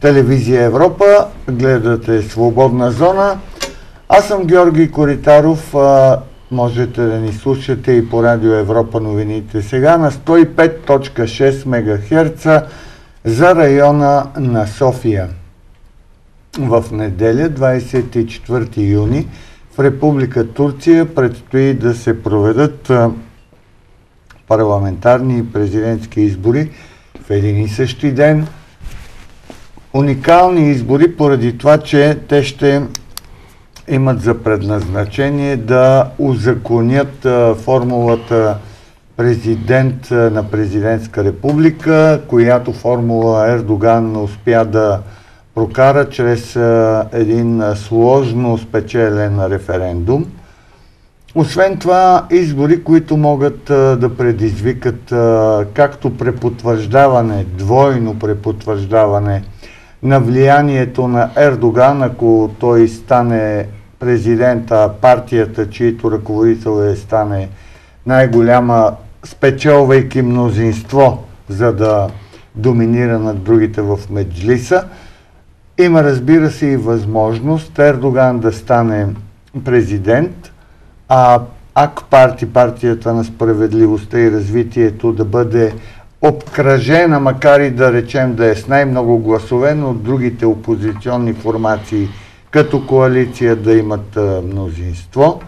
телевизия Европа. Гледате Свободна зона. Аз съм Георги Коритаров. А, можете да ни слушате и по Радио Европа новините сега на 105.6 МГц за района на София. В неделя, 24 юни, в Република Турция предстои да се проведат парламентарни и президентски избори в един и същи ден. Уникални избори поради това, че те ще имат за предназначение да узаконят формулата президент на президентска република, която формула Ердоган успя да прокара чрез един сложно спечелен референдум. Освен това, избори, които могат да предизвикат както препотвърждаване, двойно препотвърждаване на влиянието на Ердоган, ако той стане президента, партията, чието ръководител е, стане най-голяма, спечелвайки мнозинство, за да доминира над другите в Меджлиса. Има, разбира се, и възможност Ердоган да стане президент – а АК парти, партията на справедливостта и развитието да бъде обкръжена, макар и да речем да е с най-много гласове, но другите опозиционни формации като коалиция да имат мнозинство.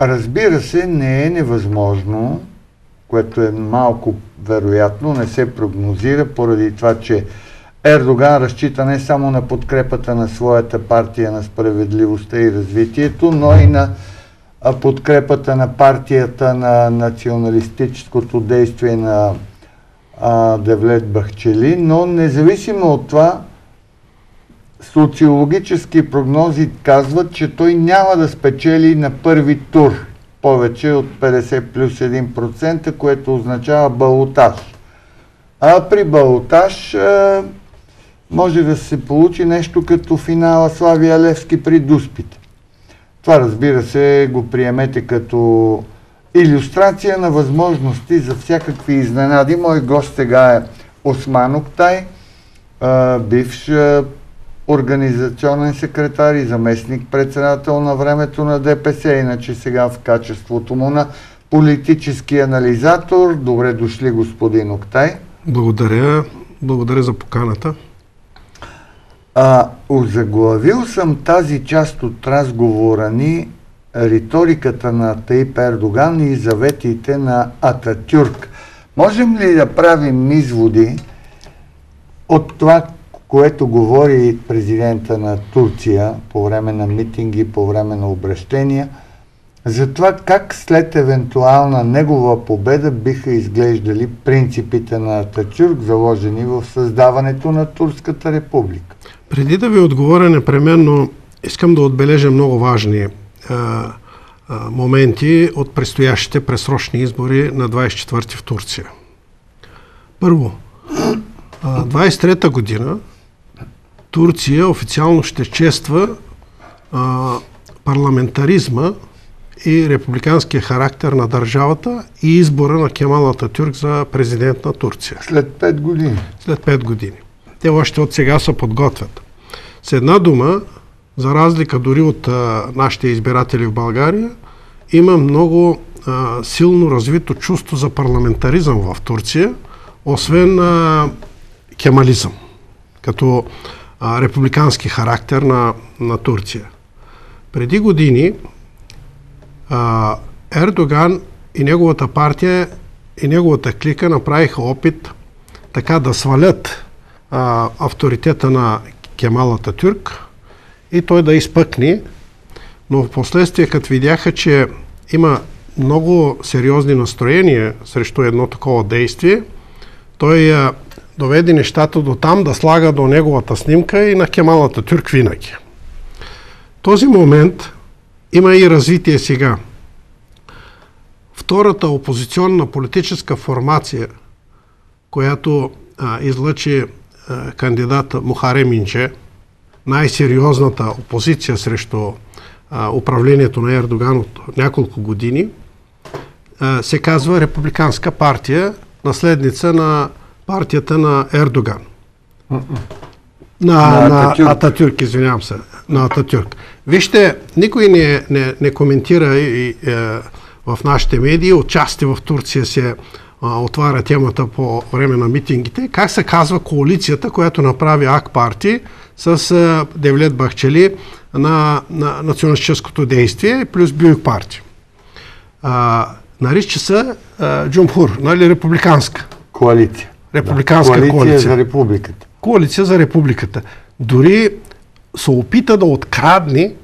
Разбира се, не е невъзможно, което е малко вероятно, не се прогнозира, поради това, че Ердоган разчита не само на подкрепата на своята партия на справедливостта и развитието, но и на подкрепата на партията на националистическото действие на а, Девлет Бахчели, но независимо от това, социологически прогнози казват, че той няма да спечели на първи тур повече от 50 плюс 1%, което означава балотаж. А при балотаж а, може да се получи нещо като финала Славия Левски при Дуспите. Това разбира се го приемете като иллюстрация на възможности за всякакви изненади. Мой гост сега е Осман Октай, бивш организационен секретар и заместник председател на времето на ДПС, иначе сега в качеството му на политически анализатор. Добре дошли, господин Октай. Благодаря. Благодаря за поканата. А, озаглавил съм тази част от разговора ни риториката на Таип Ердоган и заветите на Ататюрк. Можем ли да правим изводи от това, което говори президента на Турция по време на митинги, по време на обращения, за това как след евентуална негова победа биха изглеждали принципите на Ататюрк, заложени в създаването на Турската република? Преди да ви отговоря непременно, искам да отбележа много важни а, а, моменти от предстоящите пресрочни избори на 24 в Турция. Първо, 23-та година Турция официално ще чества а, парламентаризма и републиканския характер на държавата и избора на Кемал Ататюрк за президент на Турция. След 5 години. След 5 години те още от сега се подготвят. С една дума, за разлика дори от а, нашите избиратели в България, има много а, силно развито чувство за парламентаризъм в Турция, освен а, кемализъм, като а, републикански характер на, на Турция. Преди години Ердоган и неговата партия и неговата клика направиха опит така да свалят а, авторитета на Кемал Ататюрк и той да изпъкне, но в последствие, като видяха, че има много сериозни настроения срещу едно такова действие, той а, доведе нещата до там да слага до неговата снимка и на Кемал Ататюрк винаги. Този момент има и развитие сега. Втората опозиционна политическа формация, която а, излъчи е, кандидата Мухаре Минче, най-сериозната опозиция срещу а, управлението на Ердоган от няколко години, а, се казва Републиканска партия, наследница на партията на Ердоган. На, На Ататюрк. Ататюрк. извинявам се. На Ататюрк. Вижте, никой не, не, не коментира и, е, в нашите медии, отчасти в Турция се а, отваря темата по време на митингите, как се казва коалицията, която направи АК парти с а, Девлет Бахчели на, на националистическото действие, плюс Бюйк парти. А, нарича се а, Джумхур, нали, републиканска. Коалиция. Републиканска коалиция. коалиция. за републиката. Коалиция за републиката. Дори се опита да открадне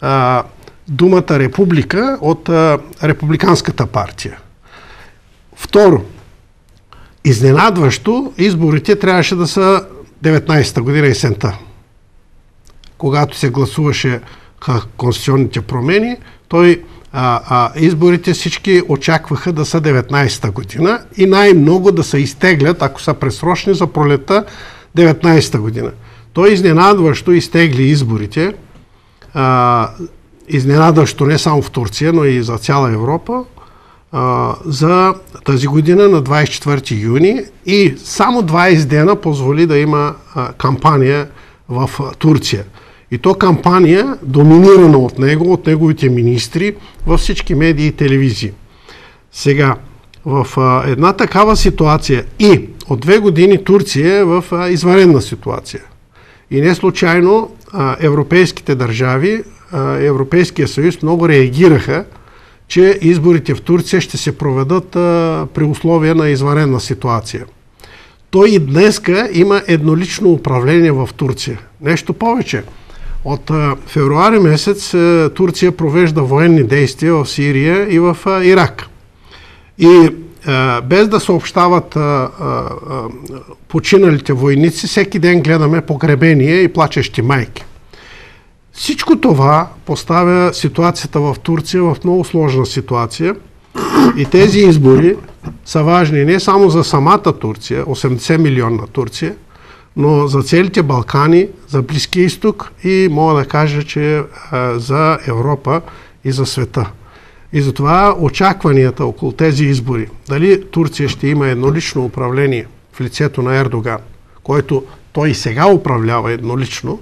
а, думата република от а, републиканската партия. Второ, изненадващо, изборите трябваше да са 19-та година есента. Когато се гласуваше конституционните промени, той а, а, изборите всички очакваха да са 19-та година и най-много да се изтеглят, ако са пресрочни за пролета 19-та година. Той изненадващо изтегли изборите, а, изненадващо не само в Турция, но и за цяла Европа, а, за тази година на 24 юни и само 20 дена позволи да има а, кампания в Турция. И то кампания, доминирана от него, от неговите министри, във всички медии и телевизии. Сега, в а, една такава ситуация и от две години Турция е в а, извънредна ситуация. И не случайно а, европейските държави, а, Европейския съюз много реагираха, че изборите в Турция ще се проведат а, при условия на извънредна ситуация. Той и днеска има еднолично управление в Турция. Нещо повече. От февруари месец Турция провежда военни действия в Сирия и в Ирак. И без да съобщават починалите войници, всеки ден гледаме погребения и плачещи майки. Всичко това поставя ситуацията в Турция в много сложна ситуация. И тези избори са важни не само за самата Турция, 80 милионна Турция, но за целите Балкани, за Близкия изток и мога да кажа, че за Европа и за света. И затова очакванията около тези избори, дали Турция ще има еднолично управление в лицето на Ердоган, който той сега управлява еднолично,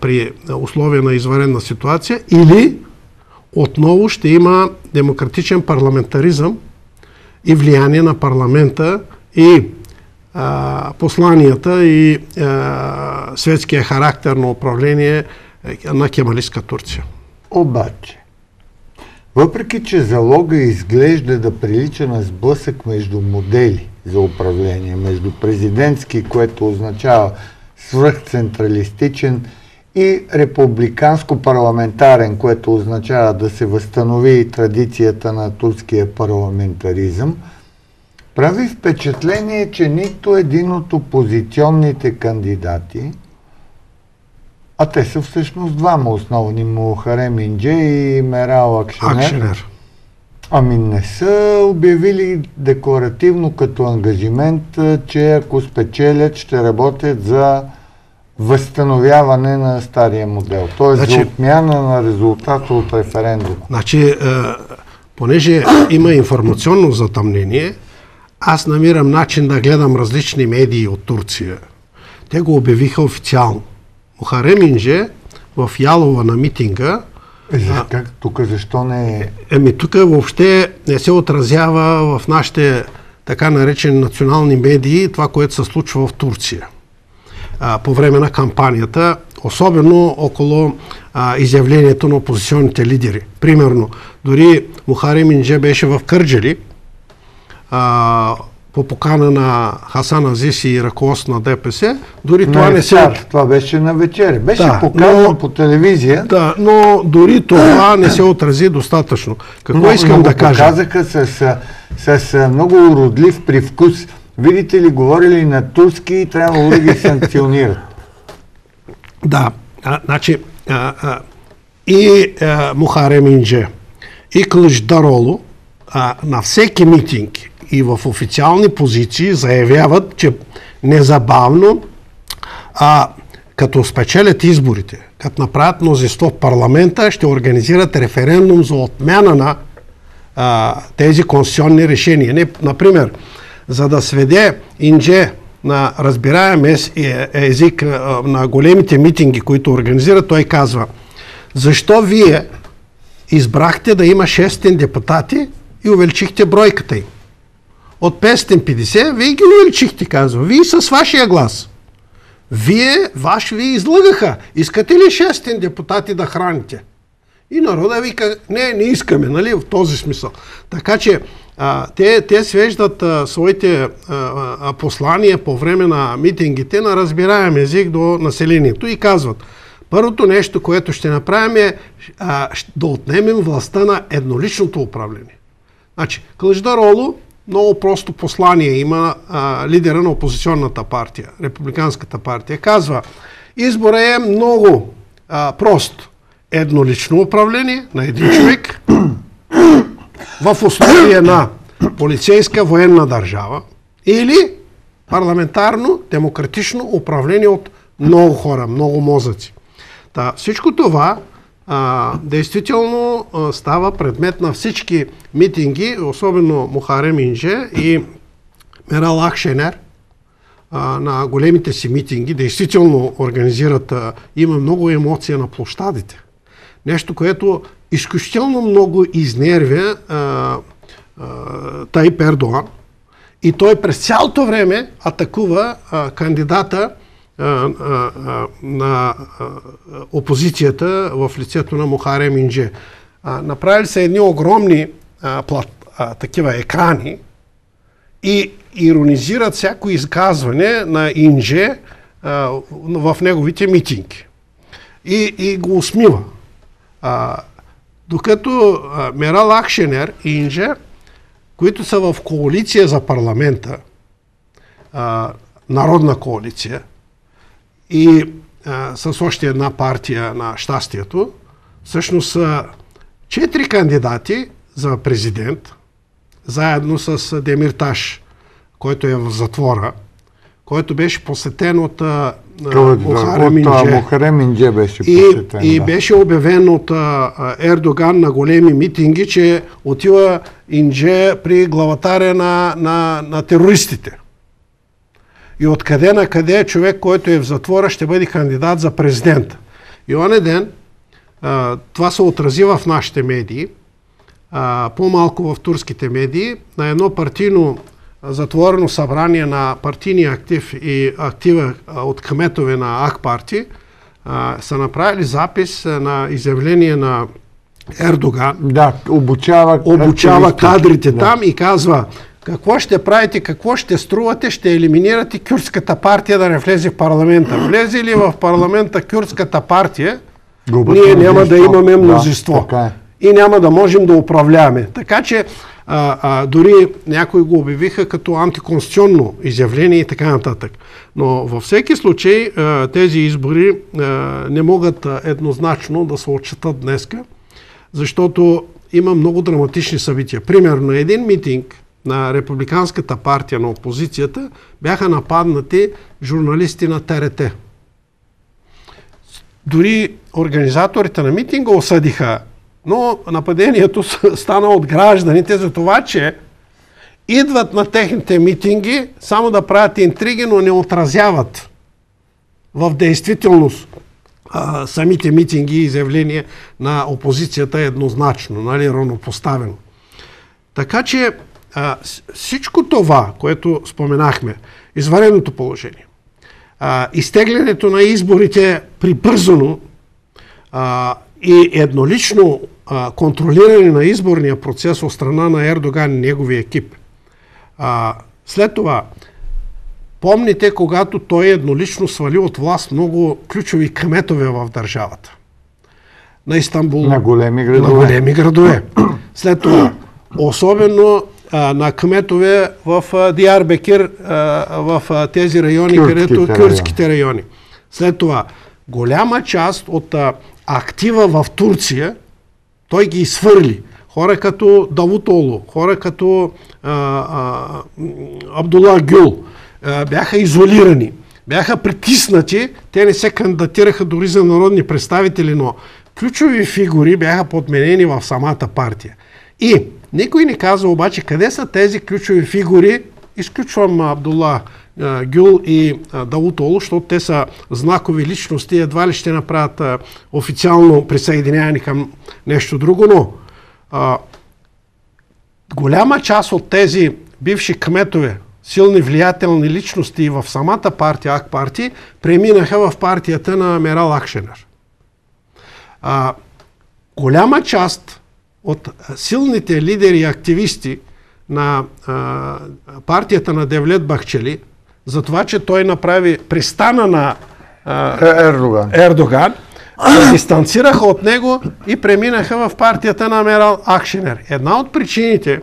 при условия на извънредна ситуация, или отново ще има демократичен парламентаризъм и влияние на парламента и посланията и а, светския характер на управление е, на кемалистка Турция. Обаче, въпреки че залога изглежда да прилича на сблъсък между модели за управление, между президентски, което означава свръхцентралистичен и републиканско-парламентарен, което означава да се възстанови традицията на турския парламентаризъм, прави впечатление, че нито един от опозиционните кандидати, а те са всъщност двама основни, Мухарем Инджи и Мерал Акшенер, Акшенер. Ами не са обявили декларативно като ангажимент, че ако спечелят, ще работят за възстановяване на стария модел. Т.е. Значи- за отмяна на резултата от референдума. Значи, е, понеже има информационно затъмнение, аз намирам начин да гледам различни медии от Турция. Те го обявиха официално. Мухарем Инже в Ялова на митинга Е, как, тук защо не е? Еми, тук въобще не се отразява в нашите така наречени национални медии това, което се случва в Турция а, по време на кампанията, особено около а, изявлението на опозиционните лидери. Примерно, дори Мухарем Инже беше в Кърджали, а, по покана на Хасан Азис и ръководство на ДПС, дори това не се... Това беше на вечеря. Беше Да, показано но- по телевизия. Да, но дори това не се отрази достатъчно. Какво но, искам но да кажа? показаха с, с, с много уродлив привкус. Видите ли, говорили на турски и трябвало да ги санкционират. Да, а, значи а, а, и а, Мухарем Инже, и Кълждароло а, на всеки митинг и в официални позиции заявяват, че незабавно, а, като спечелят изборите, като направят мнозинство в парламента, ще организират референдум за отмяна на а, тези конституционни решения. Не, например, за да сведе Инже на разбираем ез- е- език на големите митинги, които организира, той казва защо вие избрахте да има 600 депутати и увеличихте бройката им? От 550 вие ги увеличихте, казва. Вие с вашия глас. Вие, ваш ви излъгаха. Искате ли 600 депутати да храните? И народа вика, не, не искаме, нали, в този смисъл. Така че а, те, те свеждат а, своите а, послания по време на митингите на разбираем език до населението и казват, първото нещо, което ще направим е да отнемем властта на едноличното управление. Значи, Кълждароло много просто послание има а, лидера на опозиционната партия, Републиканската партия. Казва, избора е много а, прост. Еднолично управление на един човек в условия на полицейска военна държава или парламентарно, демократично управление от много хора, много мозъци. Та, всичко това а, действително става предмет на всички митинги, особено Мухарем Инже и Мерал Ахшенер на големите си митинги. Действително организират, има много емоция на площадите. Нещо, което изключително много изнервя а, Тайп. И той през цялото време атакува кандидата на опозицията в лицето на Мухарем Инже. А, направили са едни огромни а, плат, а, такива екрани и иронизират всяко изказване на Инже а, в неговите митинги. И, и го усмива. А, докато а, Мерал Акшенер и Инже, които са в коалиция за парламента, а, народна коалиция, и а, с още една партия на щастието, всъщност са четири кандидати за президент, заедно с Демирташ, който е в затвора, който беше посетен от От, Мухарем Инже беше посетен. и да. беше обявен от а, Ердоган на големи митинги, че отива Индже при главатаря на, на, на терористите. И откъде на къде човек, който е в затвора, ще бъде кандидат за президент. И оне ден, а, това се отрази в нашите медии, по-малко в турските медии, на едно партийно затворено събрание на партийния актив и актива от кметове на АК са направили запис на изявление на Ердоган, Да, обучава, обучава кадрите да. там и казва какво ще правите, какво ще струвате, ще елиминирате кюрдската партия да не влезе в парламента. Влезе ли в парламента кюрдската партия, Губят ние няма да имаме Да, мнозинство. така е. И няма да можем да управляваме. Така че а, а, дори някои го обявиха като антиконституционно изявление и така нататък. Но във всеки случай а, тези избори а, не могат еднозначно да се отчитат днеска, защото има много драматични събития. Примерно един митинг на Републиканската партия на опозицията бяха нападнати журналисти на ТРТ. Дори организаторите на митинга осъдиха, но нападението стана от гражданите за това, че идват на техните митинги само да правят интриги, но не отразяват в действителност а, самите митинги и изявления на опозицията еднозначно, нали, равнопоставено. Така че а, всичко това, което споменахме, извареното положение, а, изтеглянето на изборите прибързано а, и еднолично а, контролиране на изборния процес от страна на Ердоган и неговия екип. А, след това, помните, когато той еднолично свали от власт много ключови кметове в държавата. На Истанбул. На големи градове. На големи градове. След това, особено на кметове в Диарбекир, в тези райони, Кюрдските където кюрдските райони. След това, голяма част от актива в Турция, той ги изхвърли. Хора като Давутоло, хора като Абдула Гюл а, бяха изолирани, бяха притиснати, те не се кандидатираха дори за народни представители, но ключови фигури бяха подменени в самата партия. И никой не казва обаче къде са тези ключови фигури, изключвам Абдула Гюл и Даутоло, защото те са знакови личности, едва ли ще направят официално присъединяване към нещо друго, но а, голяма част от тези бивши кметове, силни влиятелни личности в самата партия, ак партии, преминаха в партията на Мерал Акшенер. А, голяма част от силните лидери и активисти на а, партията на Девлет Бахчели, за това, че той направи пристана на а, е, Ердоган. Ердоган, се дистанцираха от него и преминаха в партията на Мерал Акшенер. Една от причините,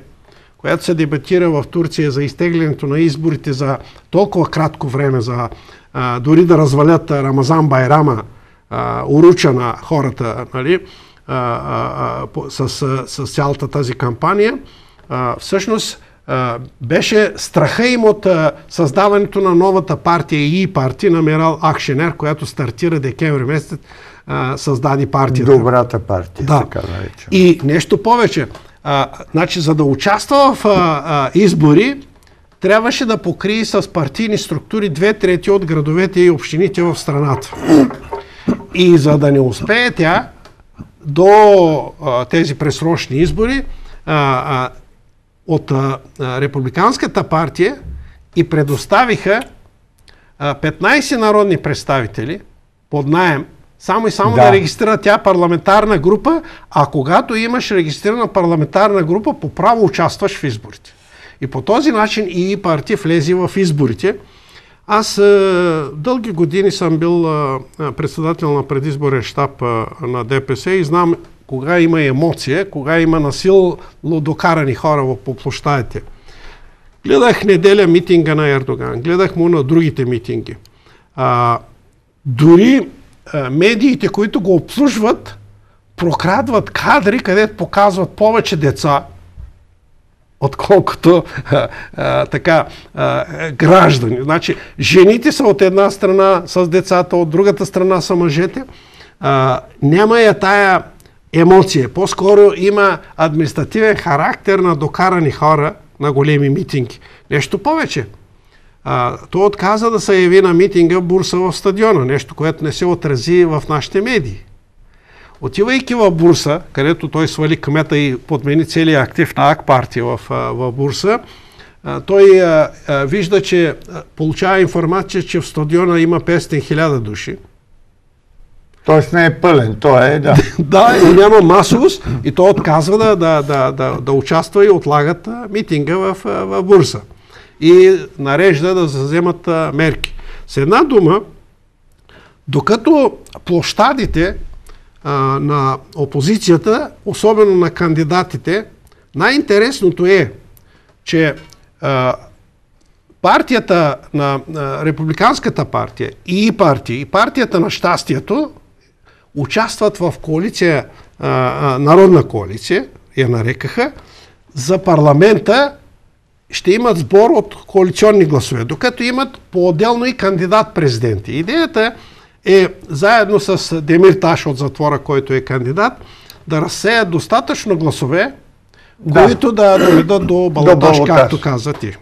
която се дебатира в Турция за изтеглянето на изборите за толкова кратко време, за а, дори да развалят Рамазан Байрама, уруча на хората, нали, а, а, с, с, цялата тази кампания, а, всъщност беше страха им от създаването на новата партия и партия на Мерал Акшенер, която стартира декември месец, създаде партията. Добрата партия, да. така наречем. И нещо повече. Значи, за да участва в избори, трябваше да покрие с партийни структури две трети от градовете и общините в страната. И за да не успее тя до а, тези пресрочни избори, а, а, от а, Републиканската партия и предоставиха а, 15 народни представители под найем, само и само да. да регистрира тя парламентарна група, а когато имаш регистрирана парламентарна група, по право участваш в изборите. И по този начин и партия влезе в изборите. Аз а, дълги години съм бил а, председател на предизборен щаб на ДПС и знам кога има емоция, кога има насилно докарани хора по площадите. Гледах неделя митинга на Ердоган, гледах му на другите митинги. А, дори а, медиите, които го обслужват, прокрадват кадри, където показват повече деца, отколкото а, а, така а, граждани. Значи, жените са от една страна с децата, от другата страна са мъжете. А, няма я тая емоция. По-скоро има административен характер на докарани хора на големи митинги. Нещо повече. А, той отказа да се яви на митинга Бурса в стадиона, нещо, което не се отрази в нашите медии. Отивайки в Бурса, където той свали кмета и подмени целият актив на АК партия в, в Бурса, той а, а, вижда, че получава информация, че в стадиона има 500 000 души. Тоест не е пълен, той е, да. да, и няма масовост и той отказва да, да, да, да, да участва и отлагат митинга в, в Бурса. И нарежда да вземат мерки. С една дума, докато площадите а, на опозицията, особено на кандидатите, най-интересното е, че а, партията на, на Републиканската партия и партия, и партията на щастието участват в коалиция, а, а, народна коалиция, я нарекаха, за парламента ще имат сбор от коалиционни гласове, докато имат по-отделно и кандидат-президенти. Идеята е заедно с Демир Таш от затвора, който е кандидат, да разсеят достатъчно гласове, да. които да доведат до балотаж, както каза ти.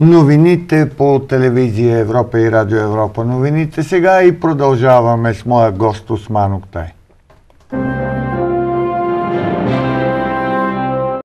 Новините по телевизия Европа и Радио Европа. Новините сега и продължаваме с моя гост Осман Октай.